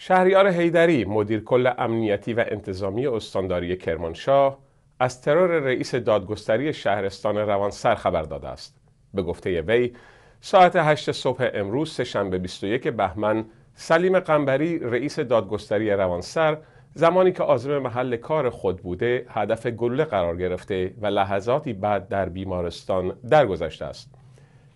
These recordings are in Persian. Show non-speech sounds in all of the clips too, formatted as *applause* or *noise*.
شهریار حیدری مدیر کل امنیتی و انتظامی استانداری کرمانشاه از ترور رئیس دادگستری شهرستان روانسر خبر داده است. به گفته وی ساعت 8 صبح امروز سهشنبه 21 بهمن سلیم قنبری رئیس دادگستری روانسر زمانی که عازم محل کار خود بوده هدف گلوله قرار گرفته و لحظاتی بعد در بیمارستان درگذشته است.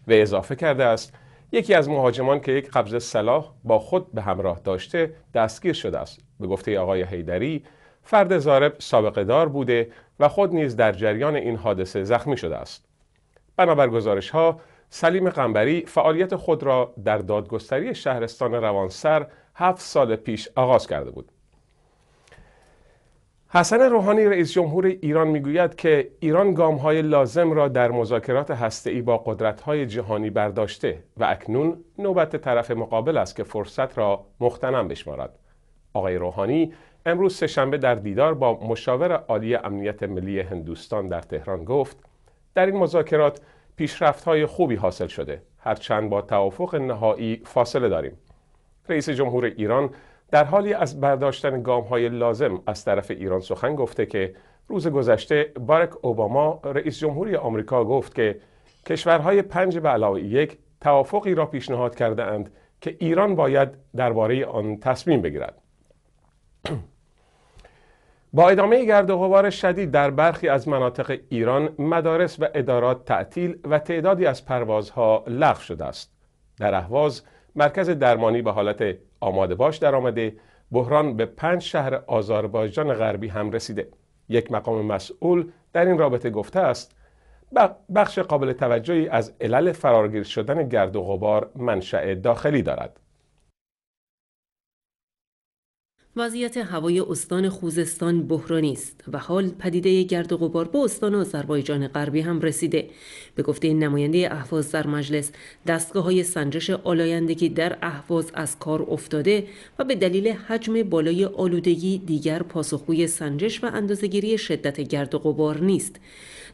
و اضافه کرده است یکی از مهاجمان که یک قبض سلاح با خود به همراه داشته دستگیر شده است. به گفته آقای حیدری فرد زارب سابقه دار بوده و خود نیز در جریان این حادثه زخمی شده است. بنابر گزارش ها سلیم قنبری فعالیت خود را در دادگستری شهرستان روانسر هفت سال پیش آغاز کرده بود. حسن روحانی رئیس جمهور ایران می‌گوید که ایران گام های لازم را در مذاکرات هسته‌ای با قدرت‌های جهانی برداشته و اکنون نوبت طرف مقابل است که فرصت را مختنم بشمارد. آقای روحانی امروز سهشنبه در دیدار با مشاور عالی امنیت ملی هندوستان در تهران گفت در این مذاکرات پیشرفت‌های خوبی حاصل شده هرچند با توافق نهایی فاصله داریم. رئیس جمهور ایران در حالی از برداشتن گام های لازم از طرف ایران سخن گفته که روز گذشته بارک اوباما رئیس جمهوری آمریکا گفت که کشورهای پنج به علاوه یک توافقی را پیشنهاد کرده اند که ایران باید درباره آن تصمیم بگیرد. *clears throat* با ادامه گرد و غبار شدید در برخی از مناطق ایران مدارس و ادارات تعطیل و تعدادی از پروازها لغو شده است. در اهواز مرکز درمانی به حالت آماده باش در آمده بحران به پنج شهر آذربایجان غربی هم رسیده. یک مقام مسئول در این رابطه گفته است بخش قابل توجهی از علل فرارگیر شدن گرد و غبار منشأ داخلی دارد. وضعیت هوای استان خوزستان بحرانی است و حال پدیده گرد و غبار به استان آذربایجان غربی هم رسیده. به گفته نماینده اهواز در مجلس دستگاه های سنجش آلایندگی در اهواز از کار افتاده و به دلیل حجم بالای آلودگی دیگر پاسخگوی سنجش و اندازهگیری شدت گرد و غبار نیست.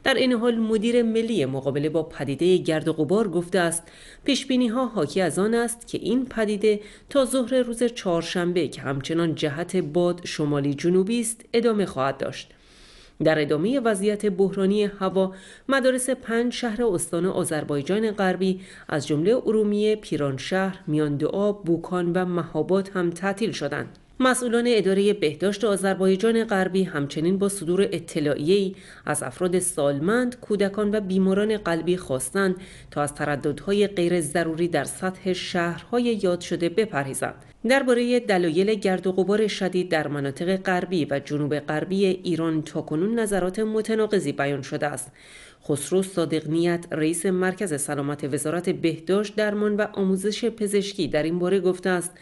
در این حال مدیر ملی مقابله با پدیده گرد و غبار گفته است پیش ها حاکی از آن است که این پدیده تا ظهر روز چهارشنبه که همچنان جهت باد شمالی جنوبی است ادامه خواهد داشت در ادامه وضعیت بحرانی هوا مدارس پنج شهر استان آذربایجان غربی از جمله ارومیه، پیرانشهر، میاندعا، بوکان و مهابات هم تعطیل شدند. مسئولان اداره بهداشت آذربایجان غربی همچنین با صدور اطلاعیه‌ای از افراد سالمند، کودکان و بیماران قلبی خواستند تا از ترددهای غیر ضروری در سطح شهرهای یاد شده بپرهیزند. درباره دلایل گرد و غبار شدید در مناطق غربی و جنوب غربی ایران تاکنون نظرات متناقضی بیان شده است. خسرو صادق نیت رئیس مرکز سلامت وزارت بهداشت درمان و آموزش پزشکی در این باره گفته است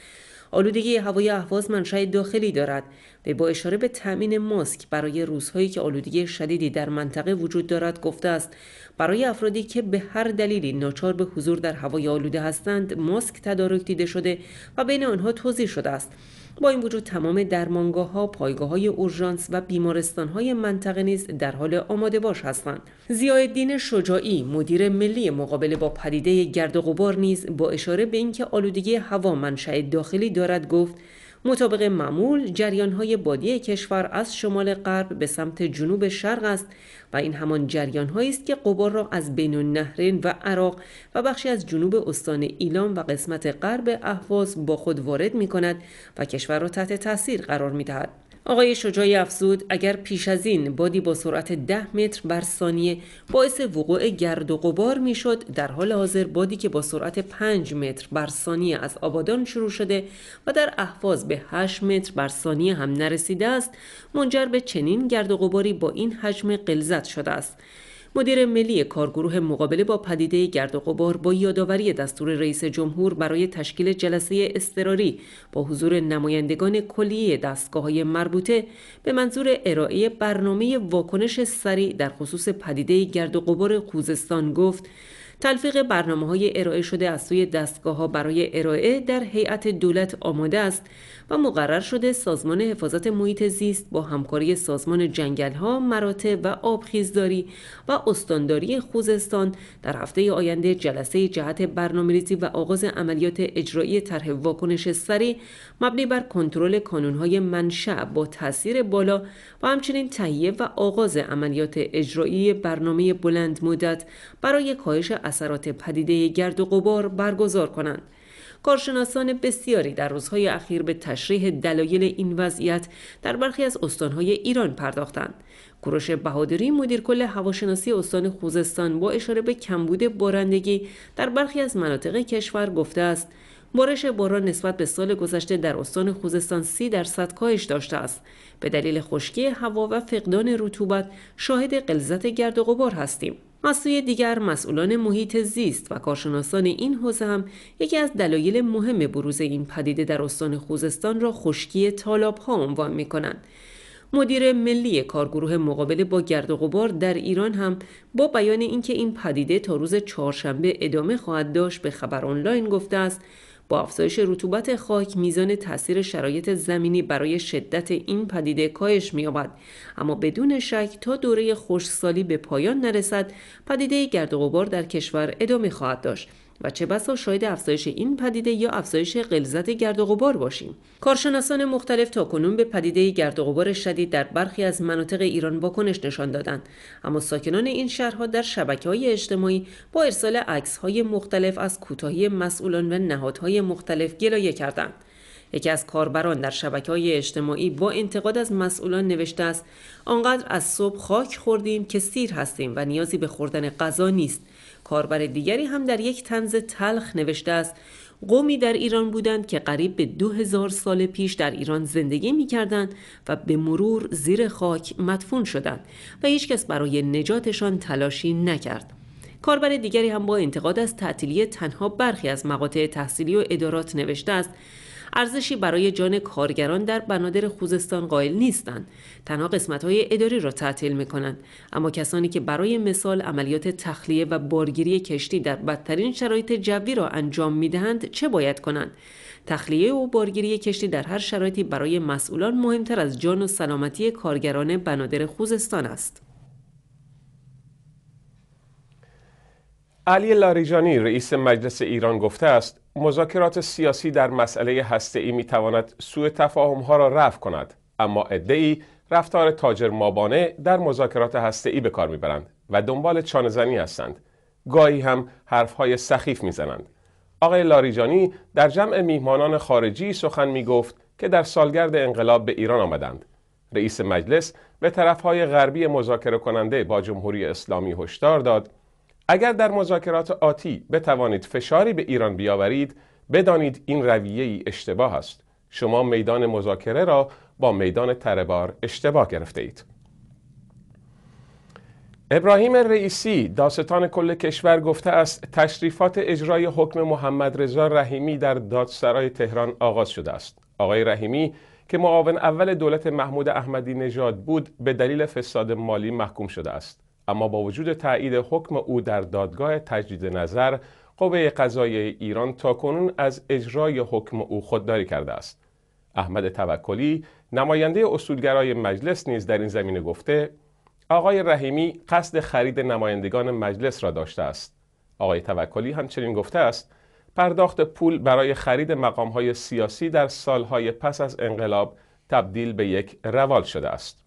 آلودگی هوای اهواز منشأ داخلی دارد و با اشاره به تأمین ماسک برای روزهایی که آلودگی شدیدی در منطقه وجود دارد گفته است برای افرادی که به هر دلیلی ناچار به حضور در هوای آلوده هستند ماسک تدارک دیده شده و بین آنها توضیح شده است. با این وجود تمام درمانگاه ها، پایگاه های اورژانس و بیمارستان های منطقه نیز در حال آماده باش هستند. زیادین شجاعی مدیر ملی مقابله با پدیده گرد و غبار نیز با اشاره به اینکه آلودگی هوا منشأ داخلی دارد گفت مطابق معمول جریان های بادی کشور از شمال غرب به سمت جنوب شرق است و این همان جریان هایی است که قبار را از بین النهرین و عراق و بخشی از جنوب استان ایلام و قسمت غرب اهواز با خود وارد می کند و کشور را تحت تاثیر قرار می دهد. آقای شجاعی افزود اگر پیش از این بادی با سرعت 10 متر بر ثانیه باعث وقوع گرد و غبار می‌شد در حال حاضر بادی که با سرعت 5 متر بر ثانیه از آبادان شروع شده و در احواز به 8 متر بر ثانیه هم نرسیده است منجر به چنین گرد و غباری با این حجم قلزت شده است. مدیر ملی کارگروه مقابله با پدیده گرد و غبار با یادآوری دستور رئیس جمهور برای تشکیل جلسه اضطراری با حضور نمایندگان کلیه دستگاه های مربوطه به منظور ارائه برنامه واکنش سریع در خصوص پدیده گرد و غبار خوزستان گفت تلفیق برنامه های ارائه شده از سوی دستگاه ها برای ارائه در هیئت دولت آماده است و مقرر شده سازمان حفاظت محیط زیست با همکاری سازمان جنگل ها، مراتع و آبخیزداری و استانداری خوزستان در هفته آینده جلسه جهت برنامه‌ریزی و آغاز عملیات اجرایی طرح واکنش سریع مبنی بر کنترل کانونهای منشأ با تاثیر بالا و همچنین تهیه و آغاز عملیات اجرایی برنامه بلند مدت برای کاهش اثرات پدیده گرد و غبار برگزار کنند. کارشناسان بسیاری در روزهای اخیر به تشریح دلایل این وضعیت در برخی از استانهای ایران پرداختند. کوروش بهادری مدیر کل هواشناسی استان خوزستان با اشاره به کمبود بارندگی در برخی از مناطق کشور گفته است بارش باران نسبت به سال گذشته در استان خوزستان سی درصد کاهش داشته است به دلیل خشکی هوا و فقدان رطوبت شاهد قلزت گرد و غبار هستیم از سوی دیگر مسئولان محیط زیست و کارشناسان این حوزه هم یکی از دلایل مهم بروز این پدیده در استان خوزستان را خشکی تالاب ها عنوان می کنند. مدیر ملی کارگروه مقابله با گرد و غبار در ایران هم با بیان اینکه این پدیده تا روز چهارشنبه ادامه خواهد داشت به خبر آنلاین گفته است با افزایش رطوبت خاک میزان تاثیر شرایط زمینی برای شدت این پدیده کاهش می‌یابد. اما بدون شک تا دوره خشکسالی به پایان نرسد پدیده گرد و غبار در کشور ادامه خواهد داشت. و چه بسا شاید افزایش این پدیده یا افزایش غلظت گرد و غبار باشیم. کارشناسان مختلف تا کنون به پدیده گرد و غبار شدید در برخی از مناطق ایران واکنش نشان دادند. اما ساکنان این شهرها در شبکه های اجتماعی با ارسال عکس های مختلف از کوتاهی مسئولان و نهادهای مختلف گلایه کردند. یکی از کاربران در شبکه های اجتماعی با انتقاد از مسئولان نوشته است آنقدر از صبح خاک خوردیم که سیر هستیم و نیازی به خوردن غذا نیست. کاربر دیگری هم در یک تنز تلخ نوشته است قومی در ایران بودند که قریب به دو هزار سال پیش در ایران زندگی می کردند و به مرور زیر خاک مدفون شدند و هیچکس برای نجاتشان تلاشی نکرد. کاربر دیگری هم با انتقاد از تعطیلی تنها برخی از مقاطع تحصیلی و ادارات نوشته است ارزشی برای جان کارگران در بنادر خوزستان قائل نیستند. تنها قسمت های اداری را تعطیل می کنند اما کسانی که برای مثال عملیات تخلیه و بارگیری کشتی در بدترین شرایط جوی را انجام می دهند چه باید کنند؟ تخلیه و بارگیری کشتی در هر شرایطی برای مسئولان مهمتر از جان و سلامتی کارگران بنادر خوزستان است. علی لاریجانی رئیس مجلس ایران گفته است مذاکرات سیاسی در مسئله هسته می تواند سوء تفاهم ها را رفع کند اما ادعی رفتار تاجر مابانه در مذاکرات هسته ای به کار می‌برند و دنبال چانهزنی هستند. گاهی هم حرفهای سخیف می‌زنند. آقای لاریجانی در جمع میهمانان خارجی سخن می گفت که در سالگرد انقلاب به ایران آمدند. رئیس مجلس به طرفهای غربی مذاکره کننده با جمهوری اسلامی هشدار داد اگر در مذاکرات آتی بتوانید فشاری به ایران بیاورید بدانید این رویه ای اشتباه است. شما میدان مذاکره را با میدان تربار اشتباه گرفته اید. ابراهیم رئیسی داستان کل کشور گفته است تشریفات اجرای حکم محمد رضا رحیمی در دادسرای تهران آغاز شده است. آقای رحیمی که معاون اول دولت محمود احمدی نژاد بود به دلیل فساد مالی محکوم شده است. اما با وجود تایید حکم او در دادگاه تجدید نظر قوه قضایی ایران تاکنون از اجرای حکم او خودداری کرده است. احمد توکلی نماینده اصولگرای مجلس نیز در این زمینه گفته آقای رحیمی قصد خرید نمایندگان مجلس را داشته است. آقای توکلی همچنین گفته است پرداخت پول برای خرید مقامهای سیاسی در سالهای پس از انقلاب تبدیل به یک روال شده است.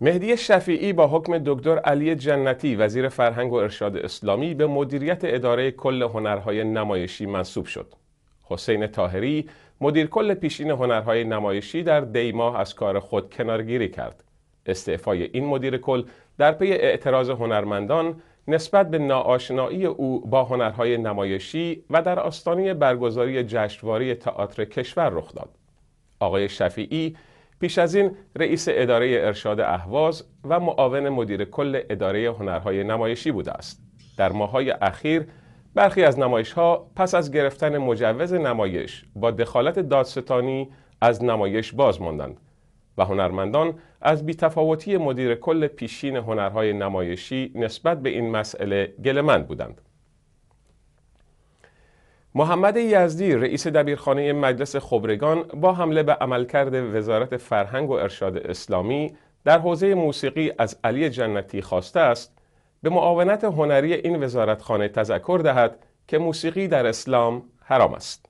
مهدی شفیعی با حکم دکتر علی جنتی وزیر فرهنگ و ارشاد اسلامی به مدیریت اداره کل هنرهای نمایشی منصوب شد. حسین تاهری مدیر کل پیشین هنرهای نمایشی در دیماه از کار خود کنارگیری کرد. استعفای این مدیر کل در پی اعتراض هنرمندان نسبت به ناآشنایی او با هنرهای نمایشی و در آستانه برگزاری جشنواره تئاتر کشور رخ داد. آقای شفیعی پیش از این رئیس اداره ارشاد اهواز و معاون مدیر کل اداره هنرهای نمایشی بوده است. در ماهای اخیر برخی از نمایش ها پس از گرفتن مجوز نمایش با دخالت دادستانی از نمایش باز ماندند و هنرمندان از بیتفاوتی مدیر کل پیشین هنرهای نمایشی نسبت به این مسئله گلمند بودند. محمد یزدی رئیس دبیرخانه مجلس خبرگان با حمله به عملکرد وزارت فرهنگ و ارشاد اسلامی در حوزه موسیقی از علی جنتی خواسته است به معاونت هنری این وزارتخانه تذکر دهد که موسیقی در اسلام حرام است.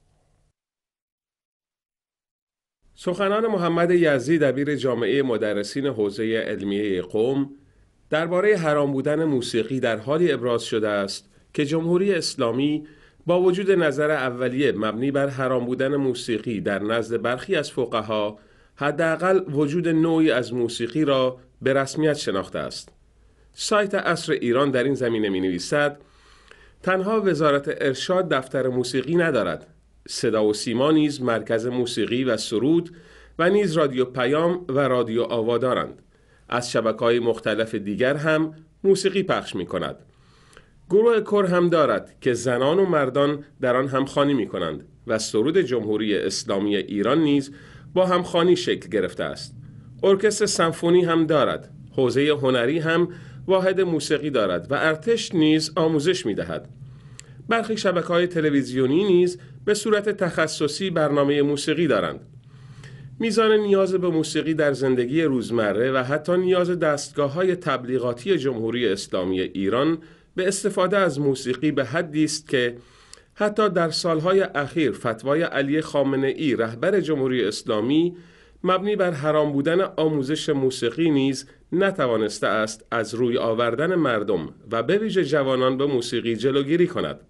سخنان محمد یزدی دبیر جامعه مدرسین حوزه علمیه قوم درباره حرام بودن موسیقی در حالی ابراز شده است که جمهوری اسلامی با وجود نظر اولیه مبنی بر حرام بودن موسیقی در نزد برخی از فقها حداقل وجود نوعی از موسیقی را به رسمیت شناخته است. سایت اصر ایران در این زمینه می نویسد تنها وزارت ارشاد دفتر موسیقی ندارد. صدا و سیما نیز مرکز موسیقی و سرود و نیز رادیو پیام و رادیو آوا دارند. از شبکه های مختلف دیگر هم موسیقی پخش می کند. گروه کر هم دارد که زنان و مردان در آن همخوانی می کنند و سرود جمهوری اسلامی ایران نیز با همخوانی شکل گرفته است. ارکستر سمفونی هم دارد. حوزه هنری هم واحد موسیقی دارد و ارتش نیز آموزش می دهد. برخی شبکه های تلویزیونی نیز به صورت تخصصی برنامه موسیقی دارند. میزان نیاز به موسیقی در زندگی روزمره و حتی نیاز دستگاه های تبلیغاتی جمهوری اسلامی ایران به استفاده از موسیقی به حدی است که حتی در سالهای اخیر فتوای علی خامنه ای رهبر جمهوری اسلامی مبنی بر حرام بودن آموزش موسیقی نیز نتوانسته است از روی آوردن مردم و به ویژه جوانان به موسیقی جلوگیری کند.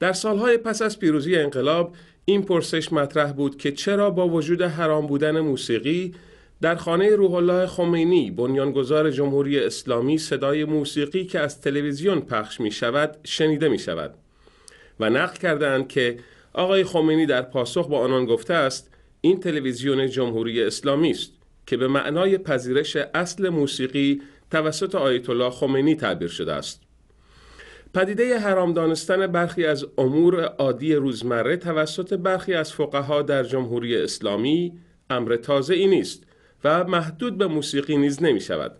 در سالهای پس از پیروزی انقلاب این پرسش مطرح بود که چرا با وجود حرام بودن موسیقی در خانه روح الله خمینی بنیانگذار جمهوری اسلامی صدای موسیقی که از تلویزیون پخش می شود شنیده می شود و نقل کردند که آقای خمینی در پاسخ با آنان گفته است این تلویزیون جمهوری اسلامی است که به معنای پذیرش اصل موسیقی توسط آیت الله خمینی تعبیر شده است. پدیده حرام دانستن برخی از امور عادی روزمره توسط برخی از فقها در جمهوری اسلامی امر تازه ای نیست. و محدود به موسیقی نیز نمی شود.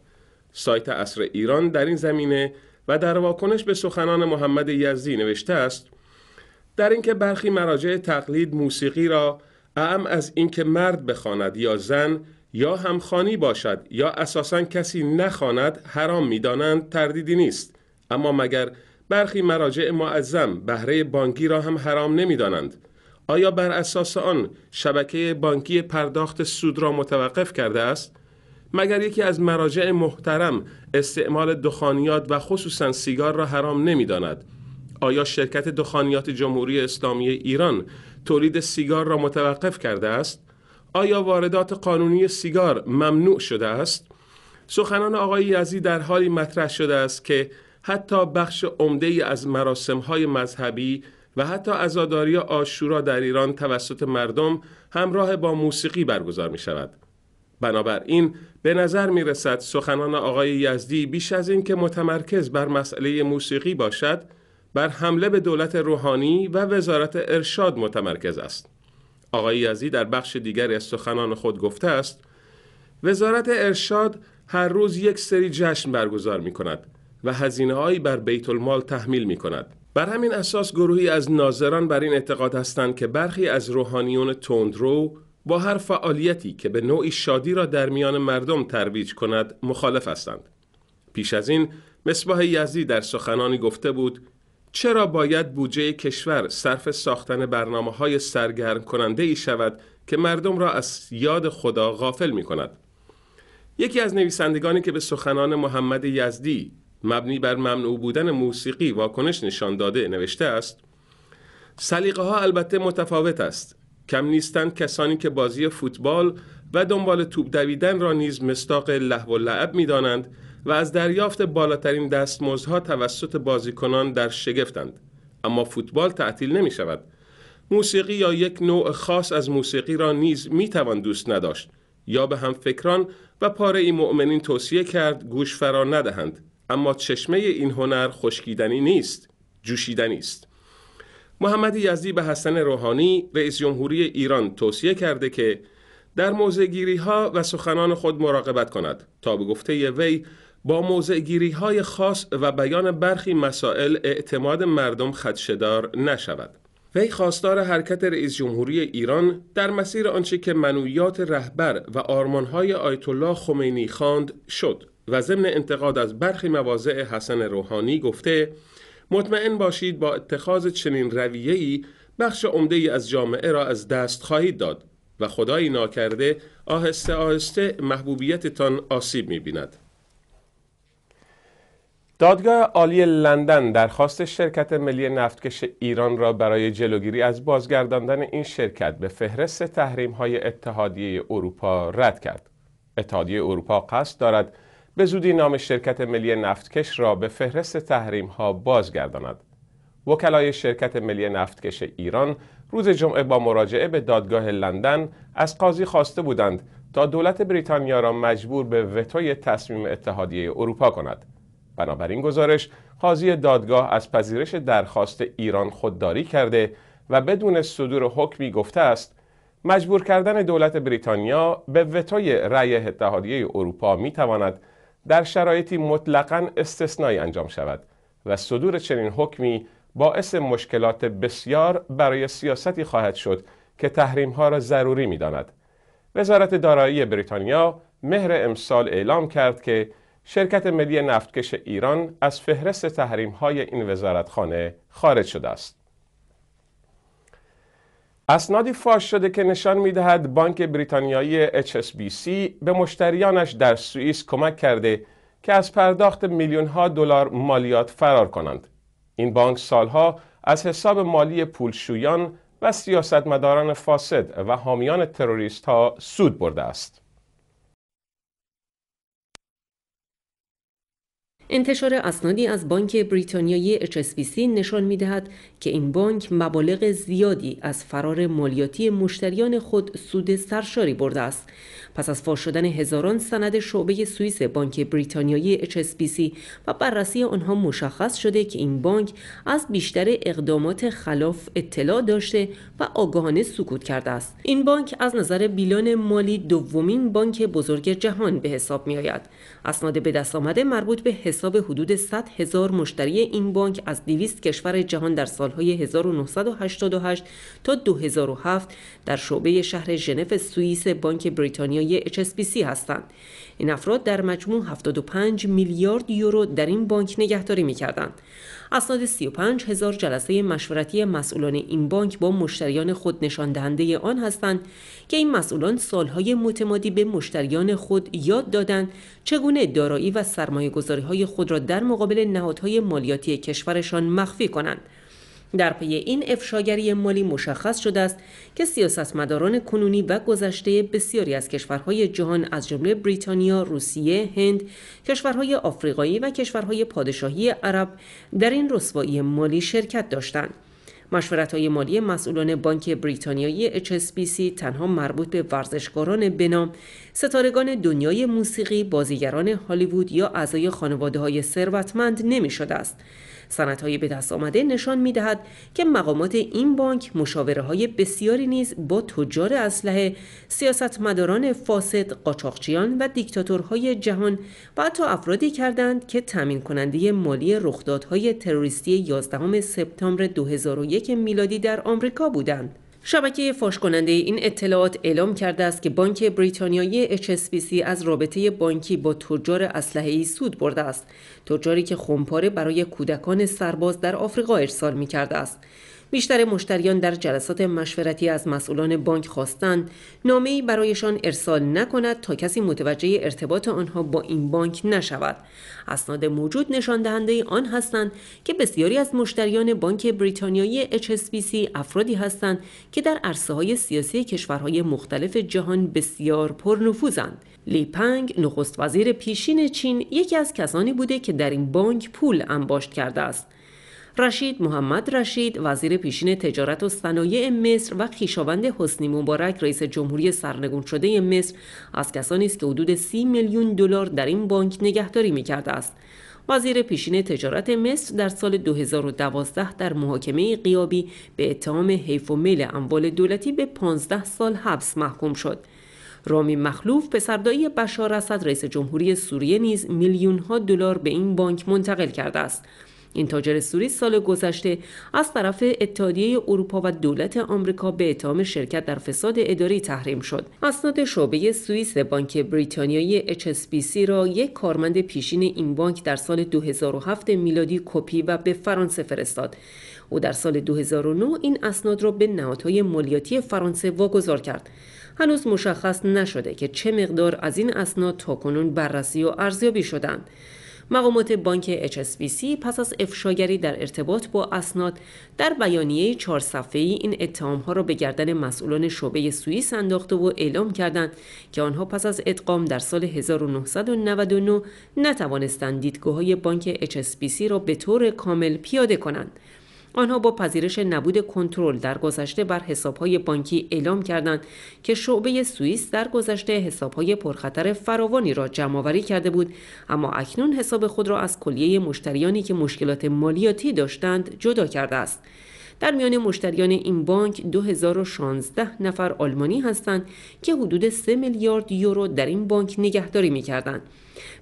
سایت اصر ایران در این زمینه و در واکنش به سخنان محمد یزدی نوشته است در اینکه برخی مراجع تقلید موسیقی را اعم از اینکه مرد بخواند یا زن یا همخانی باشد یا اساسا کسی نخواند حرام می‌دانند تردیدی نیست اما مگر برخی مراجع معظم بهره بانکی را هم حرام نمی‌دانند آیا بر اساس آن شبکه بانکی پرداخت سود را متوقف کرده است؟ مگر یکی از مراجع محترم استعمال دخانیات و خصوصا سیگار را حرام نمی‌داند؟ آیا شرکت دخانیات جمهوری اسلامی ایران تولید سیگار را متوقف کرده است؟ آیا واردات قانونی سیگار ممنوع شده است؟ سخنان آقای یزی در حالی مطرح شده است که حتی بخش عمده از مراسم های مذهبی و حتی عزاداری آشورا در ایران توسط مردم همراه با موسیقی برگزار می شود. بنابراین به نظر می رسد سخنان آقای یزدی بیش از این که متمرکز بر مسئله موسیقی باشد بر حمله به دولت روحانی و وزارت ارشاد متمرکز است. آقای یزدی در بخش دیگری از سخنان خود گفته است وزارت ارشاد هر روز یک سری جشن برگزار می کند و هزینه بر بیت المال تحمیل می کند. بر همین اساس گروهی از ناظران بر این اعتقاد هستند که برخی از روحانیون تندرو با هر فعالیتی که به نوعی شادی را در میان مردم ترویج کند مخالف هستند. پیش از این مصباح یزدی در سخنانی گفته بود چرا باید بودجه کشور صرف ساختن برنامه های سرگرم کننده ای شود که مردم را از یاد خدا غافل می کند؟ یکی از نویسندگانی که به سخنان محمد یزدی مبنی بر ممنوع بودن موسیقی واکنش نشان داده نوشته است سلیقه ها البته متفاوت است. کم نیستند کسانی که بازی فوتبال و دنبال توپ دویدن را نیز مستاق لحو و لعب می دانند و از دریافت بالاترین دستمزدها توسط بازیکنان در شگفتند. اما فوتبال تعطیل نمی شود موسیقی یا یک نوع خاص از موسیقی را نیز می توان دوست نداشت. یا به هم فکران و پاره ای مؤمنین توصیه کرد گوش فرا ندهند. اما چشمه این هنر خشکیدنی نیست جوشیدنی است محمد یزدی به حسن روحانی رئیس جمهوری ایران توصیه کرده که در موزگیری ها و سخنان خود مراقبت کند تا به گفته وی با موزگیری های خاص و بیان برخی مسائل اعتماد مردم خدشدار نشود. وی خواستار حرکت رئیس جمهوری ایران در مسیر آنچه که منویات رهبر و آرمانهای آیت الله خمینی خواند شد و ضمن انتقاد از برخی مواضع حسن روحانی گفته مطمئن باشید با اتخاذ چنین رویه‌ای بخش عمده از جامعه را از دست خواهید داد و خدایی ناکرده آهسته آهسته محبوبیتتان آسیب می‌بیند. دادگاه عالی لندن درخواست شرکت ملی نفتکش ایران را برای جلوگیری از بازگرداندن این شرکت به فهرست تحریم های اتحادیه اروپا رد کرد. اتحادیه اروپا قصد دارد به زودی نام شرکت ملی نفتکش را به فهرست تحریم ها بازگرداند. وکلای شرکت ملی نفتکش ایران روز جمعه با مراجعه به دادگاه لندن از قاضی خواسته بودند تا دولت بریتانیا را مجبور به وتوی تصمیم اتحادیه اروپا کند. بنابراین گزارش قاضی دادگاه از پذیرش درخواست ایران خودداری کرده و بدون صدور حکمی گفته است مجبور کردن دولت بریتانیا به وتوی رأی اتحادیه اروپا می تواند در شرایطی مطلقا استثنایی انجام شود و صدور چنین حکمی باعث مشکلات بسیار برای سیاستی خواهد شد که تحریم ها را ضروری می داند. وزارت دارایی بریتانیا مهر امسال اعلام کرد که شرکت ملی نفتکش ایران از فهرست تحریم های این وزارتخانه خارج شده است. اسنادی فاش شده که نشان می دهد بانک بریتانیایی HSBC به مشتریانش در سوئیس کمک کرده که از پرداخت میلیون ها دلار مالیات فرار کنند. این بانک سالها از حساب مالی پولشویان و سیاستمداران فاسد و حامیان تروریست ها سود برده است. انتشار اسنادی از بانک بریتانیایی HSBC نشان می دهد که این بانک مبالغ زیادی از فرار مالیاتی مشتریان خود سود سرشاری برده است. پس از فاش شدن هزاران سند شعبه سوئیس بانک بریتانیایی HSBC و بررسی آنها مشخص شده که این بانک از بیشتر اقدامات خلاف اطلاع داشته و آگاهانه سکوت کرده است. این بانک از نظر بیلان مالی دومین بانک بزرگ جهان به حساب می آید. اسناد به دست آمده مربوط به حساب حدود 100 هزار مشتری این بانک از 200 کشور جهان در سالهای 1988 تا 2007 در شعبه شهر ژنو سوئیس بانک بریتانیایی HSBC هستند. این افراد در مجموع 75 میلیارد یورو در این بانک نگهداری می‌کردند. اسناد 35 هزار جلسه مشورتی مسئولان این بانک با مشتریان خود نشان دهنده آن هستند که این مسئولان سالهای متمادی به مشتریان خود یاد دادند چگونه دارایی و سرمایه های خود را در مقابل نهادهای مالیاتی کشورشان مخفی کنند. در پی این افشاگری مالی مشخص شده است که سیاستمداران کنونی و گذشته بسیاری از کشورهای جهان از جمله بریتانیا، روسیه، هند، کشورهای آفریقایی و کشورهای پادشاهی عرب در این رسوایی مالی شرکت داشتند. مشورت های مالی مسئولان بانک بریتانیایی HSBC تنها مربوط به ورزشکاران بنام، ستارگان دنیای موسیقی، بازیگران هالیوود یا اعضای خانواده های ثروتمند نمی است. های به دست آمده نشان می دهد که مقامات این بانک مشاوره های بسیاری نیز با تجار اسلحه، سیاستمداران فاسد، قاچاقچیان و دیکتاتورهای جهان و حتی افرادی کردند که تامین کننده مالی رخدادهای تروریستی 11 سپتامبر 2001 میلادی در آمریکا بودند. شبکه فاش کننده این اطلاعات اعلام کرده است که بانک بریتانیایی HSBC از رابطه بانکی با تجار اسلحه ای سود برده است. تجاری که خمپاره برای کودکان سرباز در آفریقا ارسال می کرده است. بیشتر مشتریان در جلسات مشورتی از مسئولان بانک خواستند نامه‌ای برایشان ارسال نکند تا کسی متوجه ارتباط آنها با این بانک نشود. اسناد موجود نشان دهنده آن هستند که بسیاری از مشتریان بانک بریتانیایی HSBC افرادی هستند که در عرصه های سیاسی کشورهای مختلف جهان بسیار پرنفوذند. لی پنگ نخست وزیر پیشین چین یکی از کسانی بوده که در این بانک پول انباشت کرده است. رشید محمد رشید وزیر پیشین تجارت و صنایع مصر و خیشاوند حسنی مبارک رئیس جمهوری سرنگون شده مصر از کسانی است که حدود 30 میلیون دلار در این بانک نگهداری می‌کرده است وزیر پیشین تجارت مصر در سال 2012 در محاکمه قیابی به اتهام حیف و میل اموال دولتی به 15 سال حبس محکوم شد. رامی مخلوف پسردایی بشار اسد رئیس جمهوری سوریه نیز میلیون ها دلار به این بانک منتقل کرده است. این تاجر سوری سال گذشته از طرف اتحادیه اروپا و دولت آمریکا به اتهام شرکت در فساد اداری تحریم شد. اسناد شعبه سوئیس بانک بریتانیایی HSBC را یک کارمند پیشین این بانک در سال 2007 میلادی کپی و به فرانسه فرستاد. او در سال 2009 این اسناد را به نهادهای مالیاتی فرانسه واگذار کرد. هنوز مشخص نشده که چه مقدار از این اسناد تاکنون بررسی و ارزیابی شدند. مقامات بانک HSBC پس از افشاگری در ارتباط با اسناد در بیانیه چهار صفحه‌ای این اتهامها را به گردن مسئولان شعبه سوئیس انداخته و اعلام کردند که آنها پس از ادغام در سال 1999 نتوانستند دیدگاه های بانک HSBC را به طور کامل پیاده کنند. آنها با پذیرش نبود کنترل در گذشته بر حسابهای بانکی اعلام کردند که شعبه سوئیس در گذشته حسابهای پرخطر فراوانی را جمعآوری کرده بود اما اکنون حساب خود را از کلیه مشتریانی که مشکلات مالیاتی داشتند جدا کرده است. در میان مشتریان این بانک 2016 نفر آلمانی هستند که حدود 3 میلیارد یورو در این بانک نگهداری می کردند.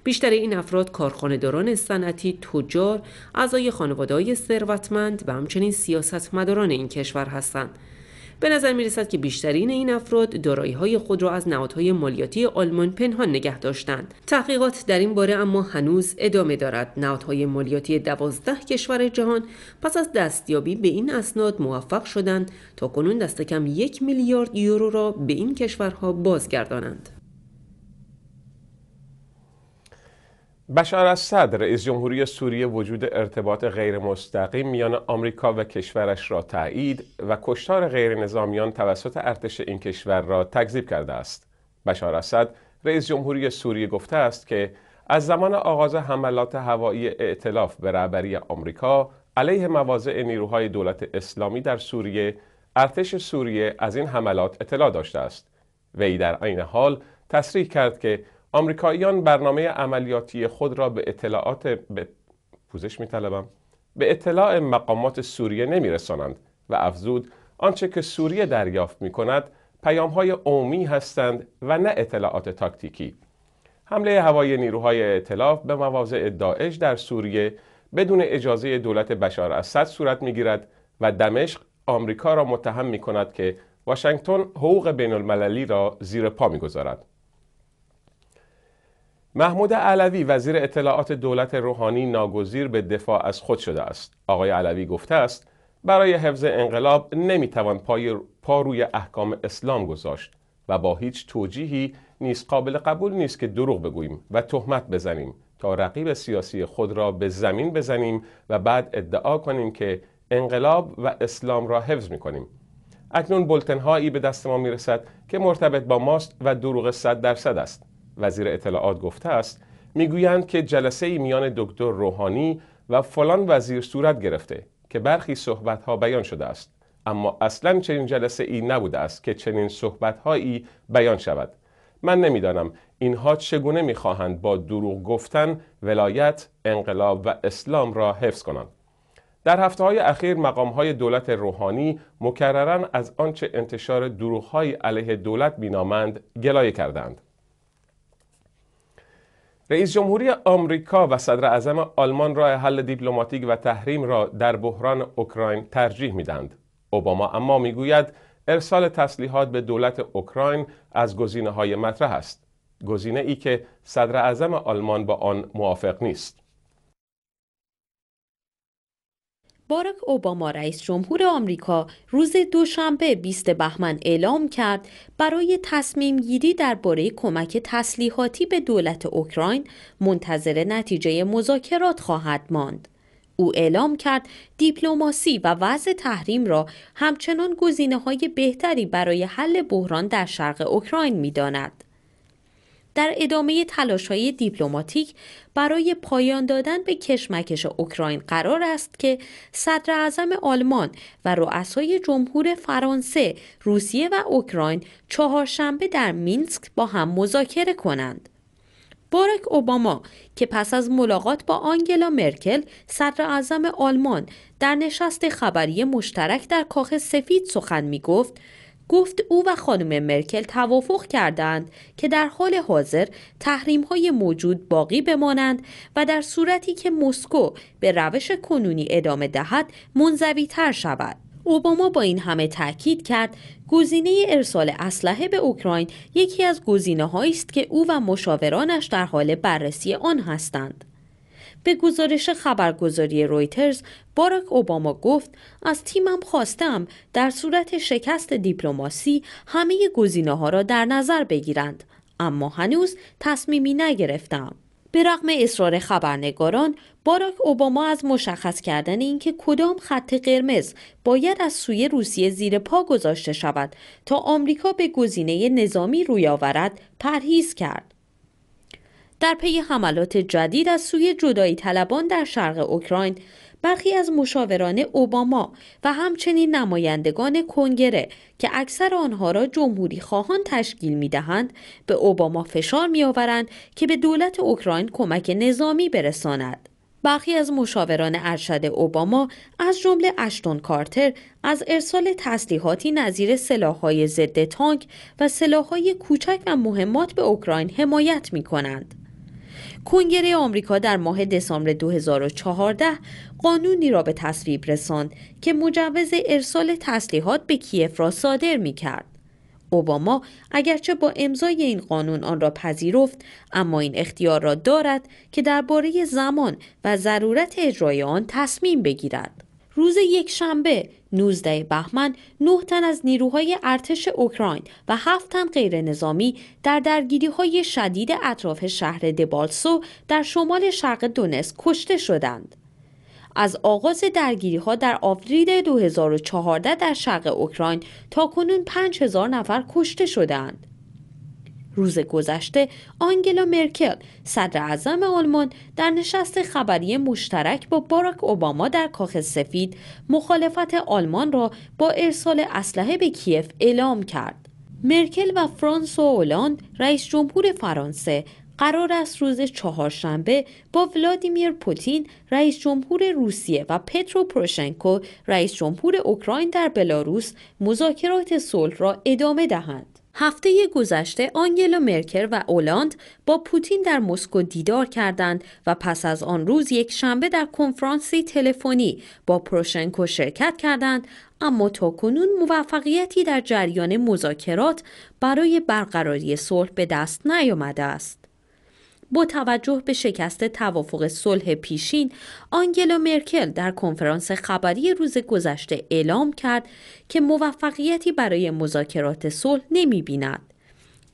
بیشتر این افراد کارخانهداران صنعتی، تجار، اعضای خانواده‌های ثروتمند و همچنین سیاستمداران این کشور هستند. به نظر می رسد که بیشترین این افراد دارایی های خود را از نهادهای مالیاتی آلمان پنهان نگه داشتند. تحقیقات در این باره اما هنوز ادامه دارد. نهادهای مالیاتی دوازده کشور جهان پس از دستیابی به این اسناد موفق شدند تا کنون دست کم یک میلیارد یورو را به این کشورها بازگردانند. بشار اسد رئیس جمهوری سوریه وجود ارتباط غیر مستقیم میان آمریکا و کشورش را تایید و کشتار غیر نظامیان توسط ارتش این کشور را تکذیب کرده است. بشار اسد رئیس جمهوری سوریه گفته است که از زمان آغاز حملات هوایی ائتلاف به رهبری آمریکا علیه مواضع نیروهای دولت اسلامی در سوریه ارتش سوریه از این حملات اطلاع داشته است. وی در عین حال تصریح کرد که آمریکاییان برنامه عملیاتی خود را به اطلاعات به پوزش میطلبم به اطلاع مقامات سوریه نمیرسانند و افزود آنچه که سوریه دریافت می کند پیام های عمومی هستند و نه اطلاعات تاکتیکی حمله هوایی نیروهای اطلاف به مواضع داعش در سوریه بدون اجازه دولت بشار اسد صورت می‌گیرد و دمشق آمریکا را متهم می کند که واشنگتن حقوق بین المللی را زیر پا می‌گذارد. محمود علوی وزیر اطلاعات دولت روحانی ناگزیر به دفاع از خود شده است. آقای علوی گفته است برای حفظ انقلاب نمی‌توان پای پا روی احکام اسلام گذاشت و با هیچ توجیهی نیست قابل قبول نیست که دروغ بگوییم و تهمت بزنیم تا رقیب سیاسی خود را به زمین بزنیم و بعد ادعا کنیم که انقلاب و اسلام را حفظ می کنیم. اکنون بلتن هایی به دست ما می رسد که مرتبط با ماست و دروغ صد درصد است. وزیر اطلاعات گفته است می‌گویند که جلسه میان دکتر روحانی و فلان وزیر صورت گرفته که برخی صحبت ها بیان شده است. اما اصلا چنین جلسه ای نبوده است که چنین صحبت هایی بیان شود. من نمی‌دانم اینها چگونه می‌خواهند با دروغ گفتن ولایت انقلاب و اسلام را حفظ کنند. در هفته های اخیر مقام های دولت روحانی مکررن از آنچه انتشار دروغ های علیه دولت بینامند گلایه کردند رئیس جمهوری آمریکا و صدر اعظم آلمان راه حل دیپلماتیک و تحریم را در بحران اوکراین ترجیح می‌دهند. اوباما اما می‌گوید ارسال تسلیحات به دولت اوکراین از گزینه های مطرح است. گزینه ای که صدر اعظم آلمان با آن موافق نیست. باراک اوباما رئیس جمهور آمریکا روز دوشنبه 20 بهمن اعلام کرد برای تصمیم گیری درباره کمک تسلیحاتی به دولت اوکراین منتظر نتیجه مذاکرات خواهد ماند. او اعلام کرد دیپلماسی و وضع تحریم را همچنان گزینه های بهتری برای حل بحران در شرق اوکراین می داند. در ادامه های دیپلماتیک برای پایان دادن به کشمکش اوکراین قرار است که صدر اعظم آلمان و رؤسای جمهور فرانسه، روسیه و اوکراین چهارشنبه در مینسک با هم مذاکره کنند. باراک اوباما که پس از ملاقات با آنگلا مرکل صدر اعظم آلمان در نشست خبری مشترک در کاخ سفید سخن می گفت گفت او و خانم مرکل توافق کردند که در حال حاضر تحریم های موجود باقی بمانند و در صورتی که مسکو به روش کنونی ادامه دهد منزوی تر شود. اوباما با این همه تاکید کرد گزینه ارسال اسلحه به اوکراین یکی از گزینه است که او و مشاورانش در حال بررسی آن هستند. به گزارش خبرگزاری رویترز باراک اوباما گفت از تیمم خواستم در صورت شکست دیپلماسی همه گزینه ها را در نظر بگیرند اما هنوز تصمیمی نگرفتم. به رغم اصرار خبرنگاران باراک اوباما از مشخص کردن اینکه کدام خط قرمز باید از سوی روسیه زیر پا گذاشته شود تا آمریکا به گزینه نظامی روی آورد پرهیز کرد. در پی حملات جدید از سوی جدایی طلبان در شرق اوکراین برخی از مشاوران اوباما و همچنین نمایندگان کنگره که اکثر آنها را جمهوری خواهان تشکیل می دهند به اوباما فشار می آورند که به دولت اوکراین کمک نظامی برساند. برخی از مشاوران ارشد اوباما از جمله اشتون کارتر از ارسال تسلیحاتی نظیر سلاح‌های ضد تانک و سلاح‌های کوچک و مهمات به اوکراین حمایت می کنند. کنگره آمریکا در ماه دسامبر 2014 قانونی را به تصویب رساند که مجوز ارسال تسلیحات به کیف را صادر می کرد. اوباما اگرچه با امضای این قانون آن را پذیرفت اما این اختیار را دارد که درباره زمان و ضرورت اجرای آن تصمیم بگیرد. روز یک شنبه 19 بهمن نه تن از نیروهای ارتش اوکراین و هفت تن غیر نظامی در درگیری های شدید اطراف شهر دبالسو در شمال شرق دونسک کشته شدند. از آغاز درگیری ها در آوریل 2014 در شرق اوکراین تا کنون 5000 نفر کشته شدند. روز گذشته آنگلا مرکل صدر اعظم آلمان در نشست خبری مشترک با باراک اوباما در کاخ سفید مخالفت آلمان را با ارسال اسلحه به کیف اعلام کرد. مرکل و فرانسو اولاند رئیس جمهور فرانسه قرار است روز چهارشنبه با ولادیمیر پوتین رئیس جمهور روسیه و پترو پروشنکو رئیس جمهور اوکراین در بلاروس مذاکرات صلح را ادامه دهند. هفته گذشته آنگلا مرکل و اولاند با پوتین در مسکو دیدار کردند و پس از آن روز یک شنبه در کنفرانسی تلفنی با پروشنکو شرکت کردند اما تا کنون موفقیتی در جریان مذاکرات برای برقراری صلح به دست نیامده است. با توجه به شکست توافق صلح پیشین آنگلا مرکل در کنفرانس خبری روز گذشته اعلام کرد که موفقیتی برای مذاکرات صلح نمی بیند.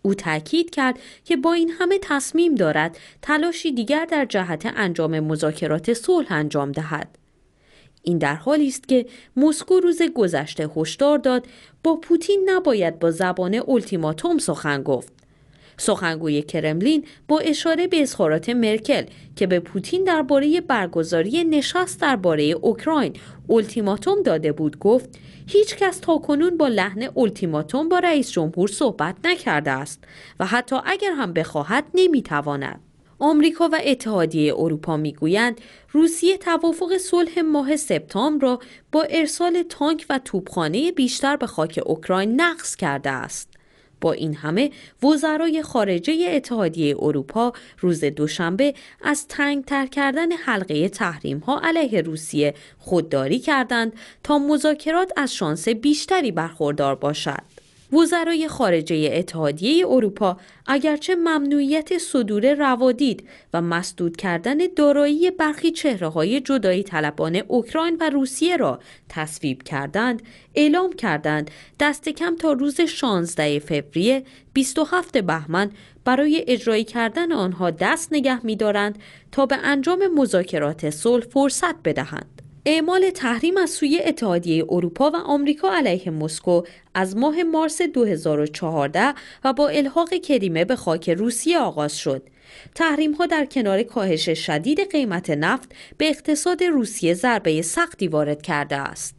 او تاکید کرد که با این همه تصمیم دارد تلاشی دیگر در جهت انجام مذاکرات صلح انجام دهد. این در حالی است که مسکو روز گذشته هشدار داد با پوتین نباید با زبان التیماتوم سخن گفت سخنگوی کرملین با اشاره به اظهارات مرکل که به پوتین درباره برگزاری نشست درباره اوکراین التیماتوم داده بود گفت هیچ کس تا کنون با لحن التیماتوم با رئیس جمهور صحبت نکرده است و حتی اگر هم بخواهد نمی‌تواند. آمریکا و اتحادیه اروپا می‌گویند روسیه توافق صلح ماه سپتامبر را با ارسال تانک و توپخانه بیشتر به خاک اوکراین نقض کرده است. با این همه وزرای خارجه اتحادیه اروپا روز دوشنبه از تنگتر کردن حلقه تحریم ها علیه روسیه خودداری کردند تا مذاکرات از شانس بیشتری برخوردار باشد. وزرای خارجه اتحادیه اروپا اگرچه ممنوعیت صدور روادید و مسدود کردن دارایی برخی چهره های جدایی طلبان اوکراین و روسیه را تصویب کردند اعلام کردند دست کم تا روز 16 فوریه 27 بهمن برای اجرایی کردن آنها دست نگه می‌دارند تا به انجام مذاکرات صلح فرصت بدهند. اعمال تحریم از سوی اتحادیه اروپا و آمریکا علیه مسکو از ماه مارس 2014 و با الحاق کریمه به خاک روسیه آغاز شد. تحریم ها در کنار کاهش شدید قیمت نفت به اقتصاد روسیه ضربه سختی وارد کرده است.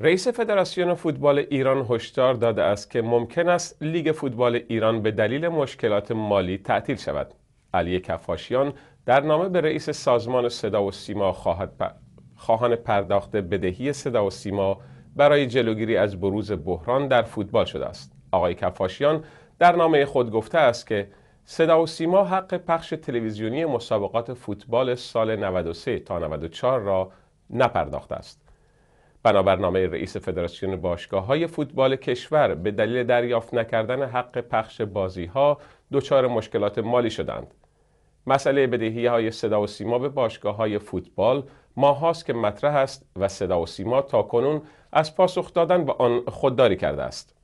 رئیس فدراسیون فوتبال ایران هشدار داده است که ممکن است لیگ فوتبال ایران به دلیل مشکلات مالی تعطیل شود. علی کفاشیان در نامه به رئیس سازمان صدا و سیما خواهد خواهان پرداخت بدهی صدا و سیما برای جلوگیری از بروز بحران در فوتبال شده است. آقای کفاشیان در نامه خود گفته است که صدا و سیما حق پخش تلویزیونی مسابقات فوتبال سال 93 تا 94 را نپرداخته است. بنابر نامه رئیس فدراسیون باشگاه های فوتبال کشور به دلیل دریافت نکردن حق پخش بازی ها دچار مشکلات مالی شدند. مسئله بدهی های صدا و سیما به باشگاه های فوتبال ماهاست که مطرح است و صدا و سیما تا کنون از پاسخ دادن به آن خودداری کرده است.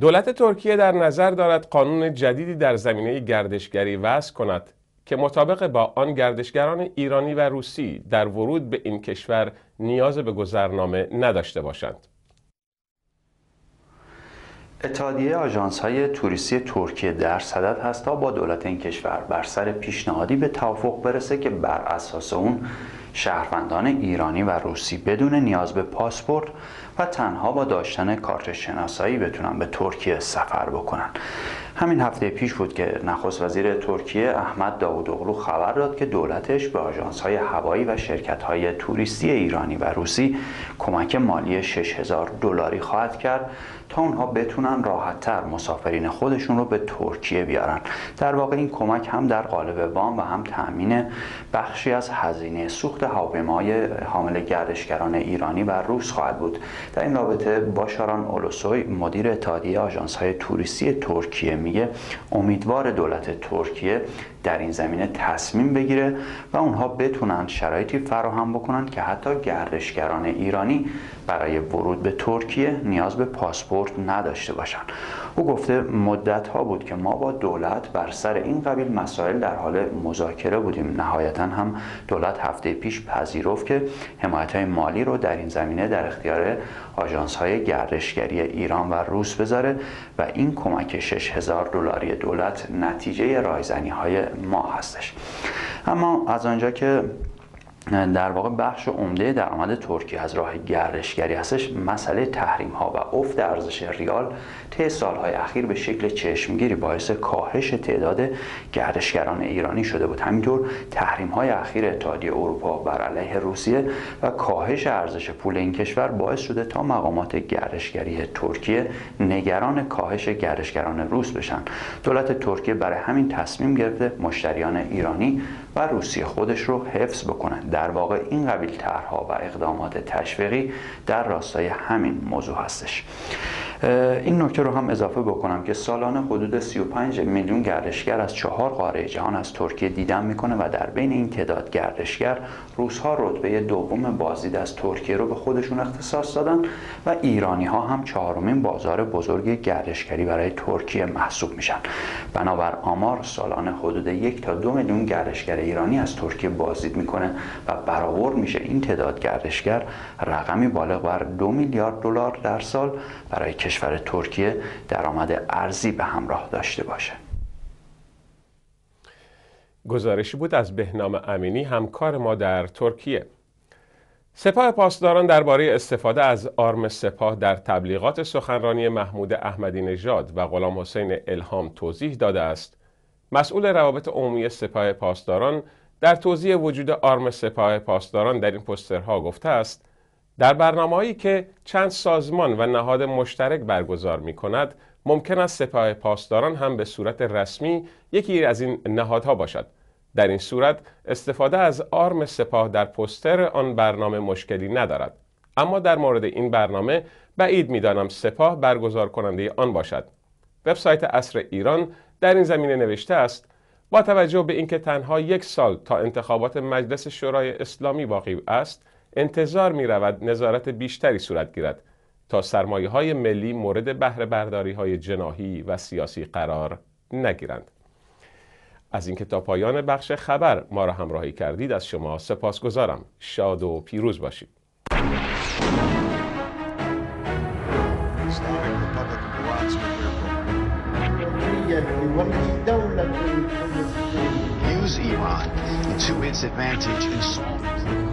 دولت ترکیه در نظر دارد قانون جدیدی در زمینه گردشگری وضع کند که مطابق با آن گردشگران ایرانی و روسی در ورود به این کشور نیاز به گذرنامه نداشته باشند. اتحادیه آژانس های توریستی ترکیه در صدد هست تا با دولت این کشور بر سر پیشنهادی به توافق برسه که بر اساس اون شهروندان ایرانی و روسی بدون نیاز به پاسپورت و تنها با داشتن کارت شناسایی بتونن به ترکیه سفر بکنن. همین هفته پیش بود که نخست وزیر ترکیه احمد داوودوغلو خبر داد که دولتش به آژانس های هوایی و شرکت های توریستی ایرانی و روسی کمک مالی 6000 دلاری خواهد کرد اونها بتونن راحتتر مسافرین خودشون رو به ترکیه بیارن. در واقع این کمک هم در قالب وام و هم تأمین بخشی از هزینه سوخت هواپیماهای حامل گردشگران ایرانی و روس خواهد بود. در این رابطه باشاران اولوسوی مدیر اتحادیه آژانس های توریستی ترکیه میگه امیدوار دولت ترکیه در این زمینه تصمیم بگیره و اونها بتونن شرایطی فراهم بکنن که حتی گردشگران ایرانی برای ورود به ترکیه نیاز به پاسپورت نداشته باشن. او گفته مدت ها بود که ما با دولت بر سر این قبیل مسائل در حال مذاکره بودیم. نهایتا هم دولت هفته پیش پذیرفت که حمایت های مالی رو در این زمینه در اختیار آژانس های گردشگری ایران و روس بذاره و این کمک 6000 دلاری دولت نتیجه رایزنی های ما هستش. اما از آنجا که در واقع بخش عمده درآمد ترکیه از راه گردشگری هستش مسئله تحریم ها و افت ارزش ریال طی سالهای اخیر به شکل چشمگیری باعث کاهش تعداد گردشگران ایرانی شده بود. همینطور تحریم های اخیر اتحادیه اروپا بر علیه روسیه و کاهش ارزش پول این کشور باعث شده تا مقامات گردشگری ترکیه نگران کاهش گردشگران روس بشن. دولت ترکیه برای همین تصمیم گرفته مشتریان ایرانی و روسیه خودش رو حفظ بکنه. در واقع این قبیل طرحها و اقدامات تشویقی در راستای همین موضوع هستش. این نکته رو هم اضافه بکنم که سالانه حدود 35 میلیون گردشگر از چهار قاره جهان از ترکیه دیدن می‌کنه و در بین این تعداد گردشگر روزها رتبه دوم بازدید از ترکیه رو به خودشون اختصاص دادن و ایرانی ها هم چهارمین بازار بزرگ گردشگری برای ترکیه محسوب میشن. بنابر آمار سالانه حدود یک تا دو میلیون گردشگر ایرانی از ترکیه بازدید می‌کنه و برآورد میشه این تعداد گردشگر رقمی بالغ بر دو میلیارد دلار در سال. برای کشور ترکیه درآمد ارزی به همراه داشته باشه. گزارشی بود از بهنام امینی همکار ما در ترکیه. سپاه پاسداران درباره استفاده از آرم سپاه در تبلیغات سخنرانی محمود احمدی نژاد و غلام حسین الهام توضیح داده است. مسئول روابط عمومی سپاه پاسداران در توضیح وجود آرم سپاه پاسداران در این پسترها گفته است در برنامه هایی که چند سازمان و نهاد مشترک برگزار می کند ممکن است سپاه پاسداران هم به صورت رسمی یکی از این نهادها باشد. در این صورت استفاده از آرم سپاه در پستر آن برنامه مشکلی ندارد. اما در مورد این برنامه بعید می‌دانم سپاه برگزار کننده آن باشد. وبسایت اصر ایران در این زمینه نوشته است با توجه به اینکه تنها یک سال تا انتخابات مجلس شورای اسلامی باقی است انتظار می رود نظارت بیشتری صورت گیرد تا سرمایه های ملی مورد بهره برداری های جناهی و سیاسی قرار نگیرند از اینکه تا پایان بخش خبر ما را همراهی کردید از شما سپاس گذارم شاد و پیروز باشید. Use Iran to its advantage in solving